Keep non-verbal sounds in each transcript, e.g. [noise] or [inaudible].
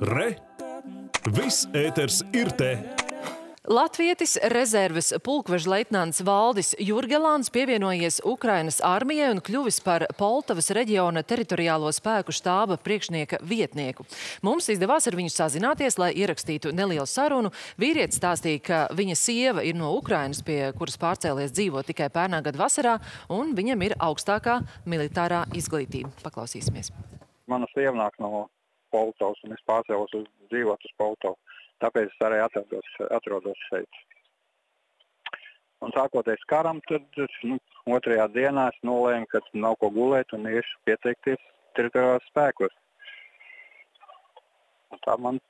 Re! Viss ēters ir te! Latvietis rezerves pulkveža leitnants Valdis Jurgelāns pievienojies Ukrainas armijai un kļuvis par Poltavas reģiona teritoriālo spēku štāba priekšnieka vietnieku. Mums izdevās ar viņu sazināties, lai ierakstītu nelielu sarunu. Vīrietis stāstīja, ka viņa sieva ir no Ukrainas, pie kuras pārcēlies dzīvo tikai pērnā gada vasarā, un viņam ir augstākā militārā izglītība. Paklausīsimies. Mana sieva nāk no Poltavas, un es pārcēlos uz dzīvot uz Poltavu. Tāpēc es arī atrodos, atrodos šeit. Un sākoties karam, tad nu, otrajā dienā es nolēmu, ka nav ko gulēt un iešu pieteikties teritoriālās spēkos. Un tā man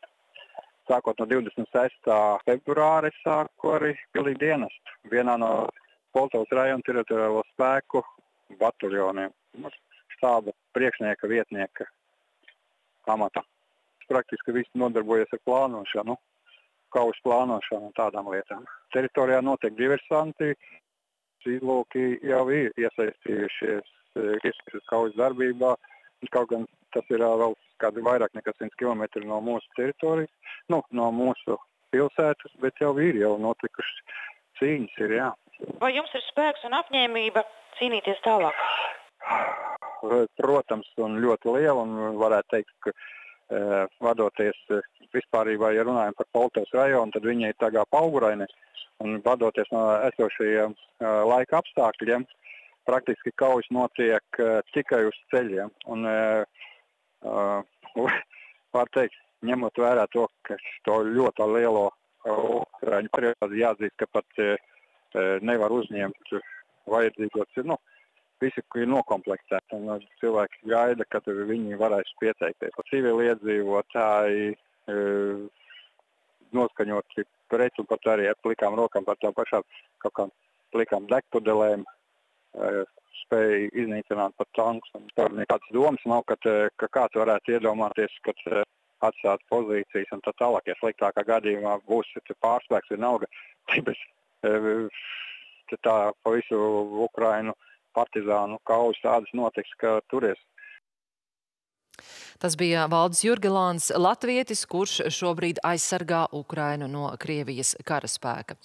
sākot no 26. februāra es sāku arī pildīt dienestu vienā no Poltavas rajona teritoriālo spēku bataljoniem. Štāba priekšnieka vietnieka amata. Praktiski visi nodarbojas ar plānošanu, kaujas plānošanu un tādām lietām. Teritorijā notiek diversanti, izlūki jau ir iesaistījušies, iesaistījušies kaujas darbībā. Kaut gan tas ir vēl kādi vairāk nekā 100 km no mūsu teritorijas, nu, no mūsu pilsētas, bet jau ir jau notikušas cīņas. Ir, jā. Vai jums ir spēks un apņēmība cīnīties tālāk? [sighs] protams, un ļoti liela. Un varētu teikt, ka uh, vadoties uh, vispārībā, ja runājam par Poltavas rajonu, tad viņi ir kā pauguraini. Un vadoties no esošajiem uh, laika apstākļiem, praktiski kaujas notiek uh, tikai uz ceļiem. Un, uh, [laughs] uh, var teikt, ņemot vērā to, ka to ļoti lielo ukrāņu periodu jāatzīst, ka pat nevar uzņemt vajadzīgos. Nu, visi ir noklāpti. Cilvēki gaida, kad viņi varēs pieteikties. Civili iedzīvotāji e, noskaņoti pret un pat arī ar plikām rokām par tām pašām kaut kādām plikām degpudelēm. E, spēja iznīcināt pat tankus. Tur nekādas domas nav, ka, ka kāds varētu iedomāties, ka atstāt pozīcijas un tā tālāk. Ja sliktākā gadījumā būs pārspēks vienalga, [laughs] tad tā pa visu Ukrainu partizānu kaujas tādas notiks, ka turies. Tas bija Valdis Jurgelāns, latvietis, kurš šobrīd aizsargā Ukrainu no Krievijas karaspēka.